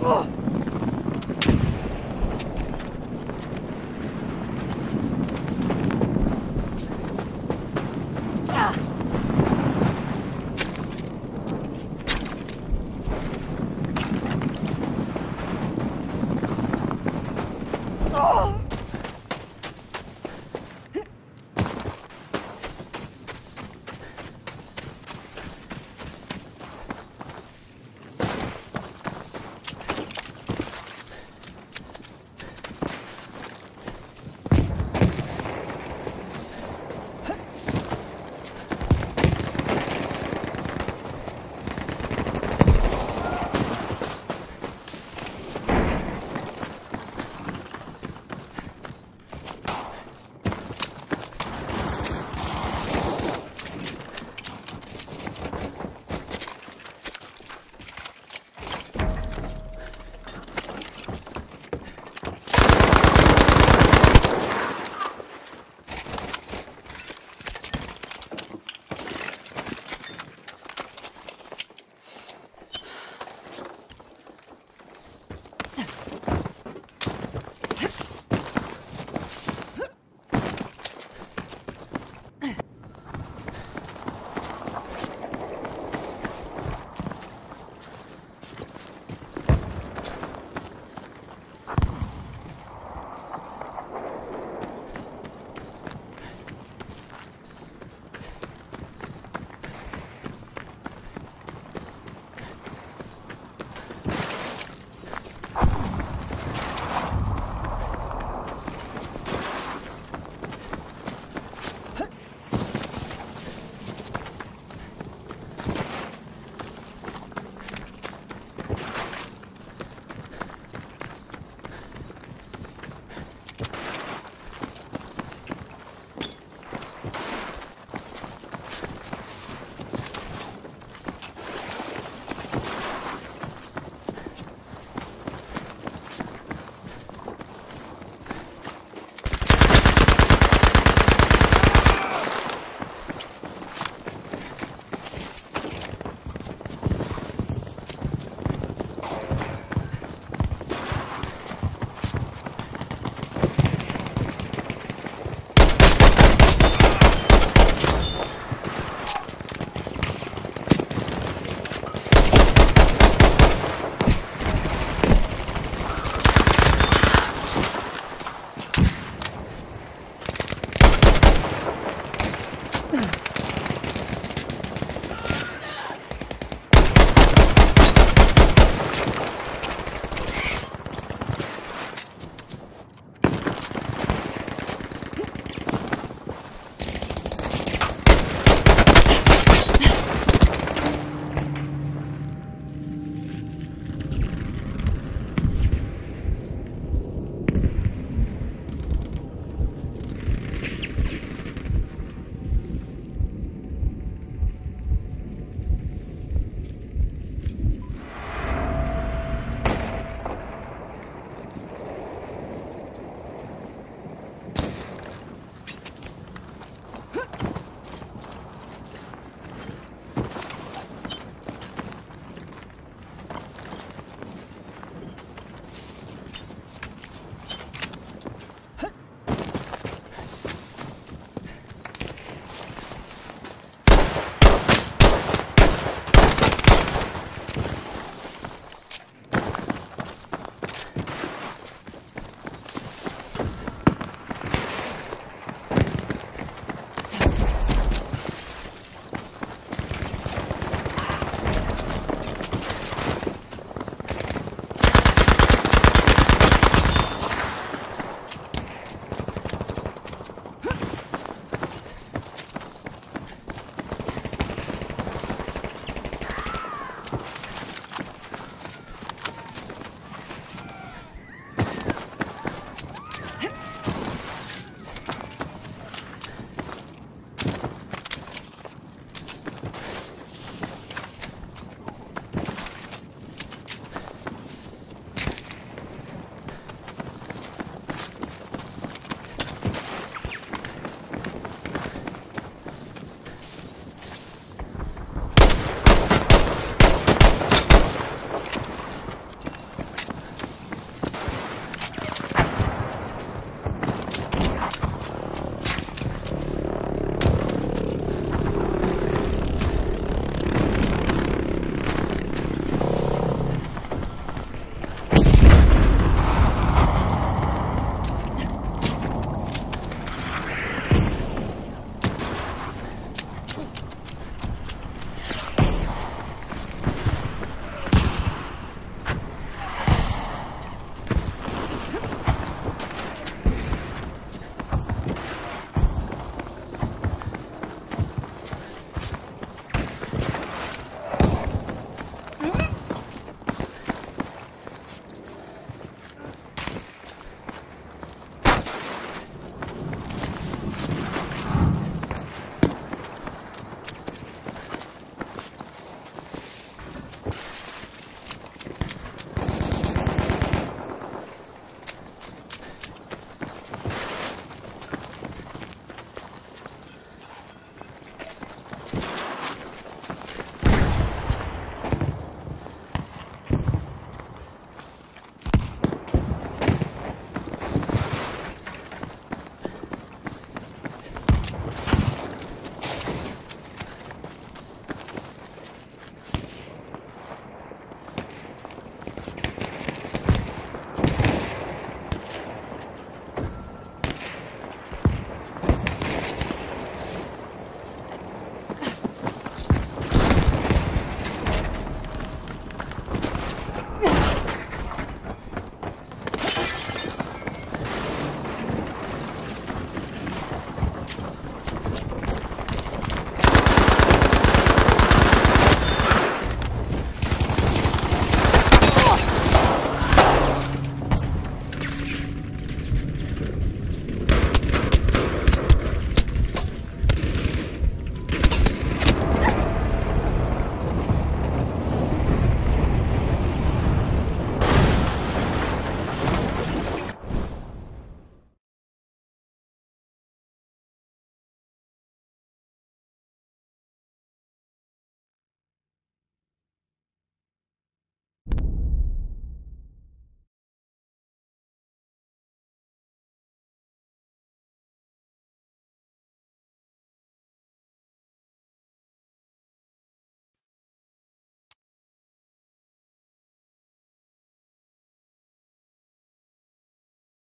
Oh.